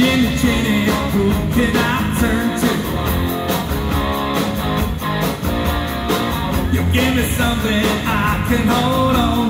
Jimmy, Jenny, who can I turn to? You give me something I can hold on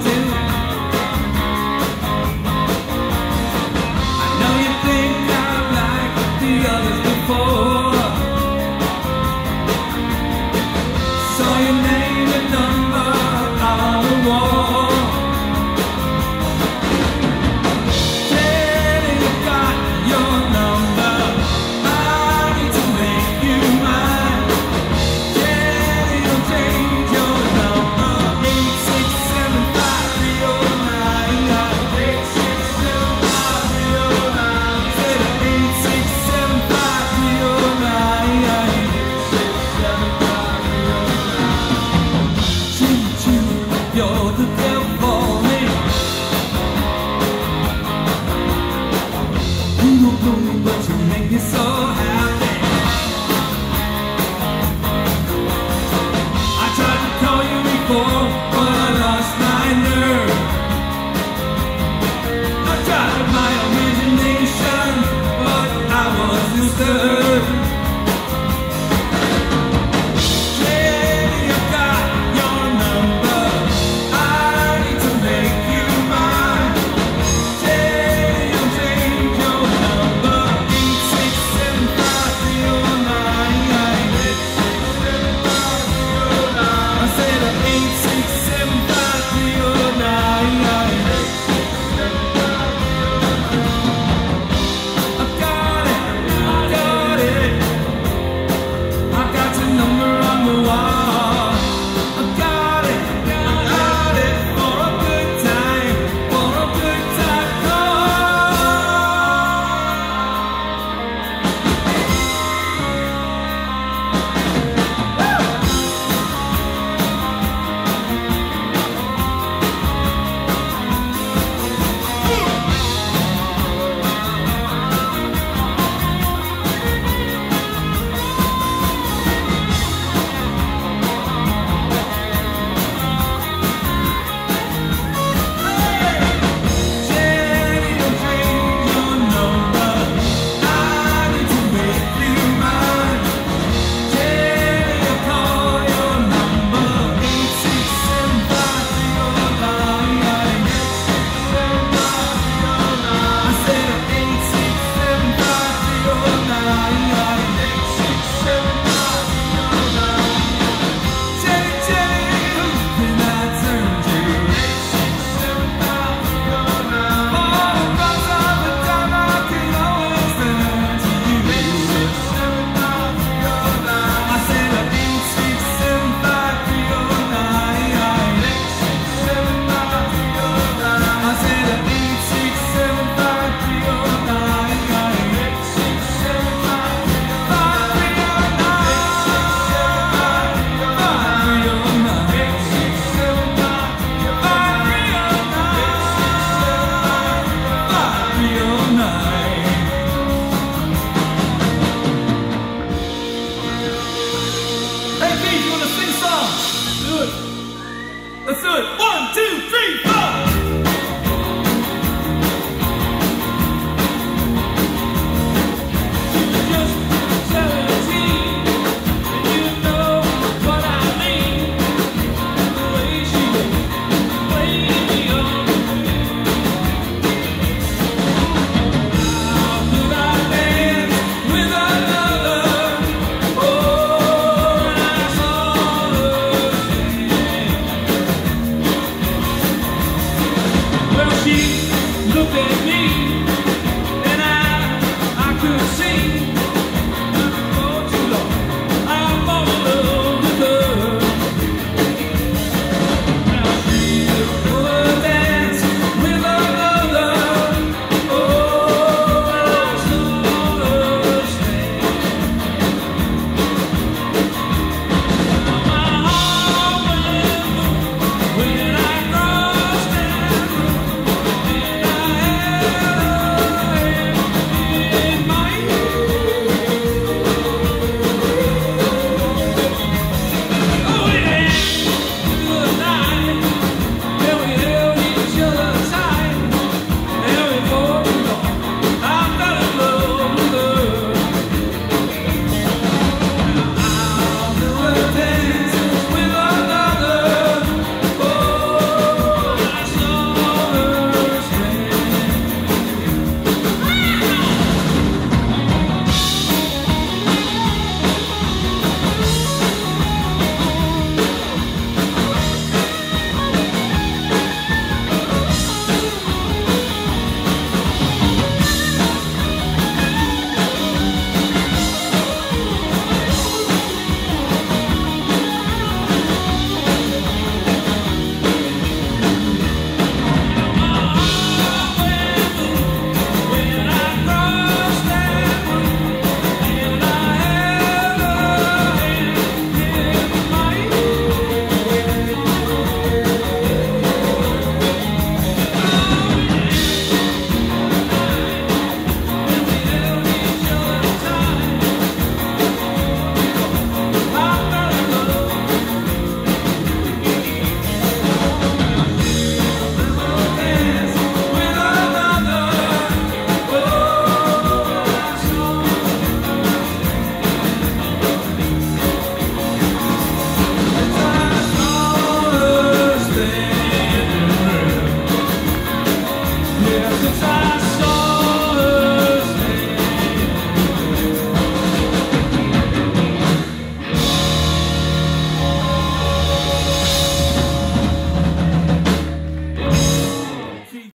The.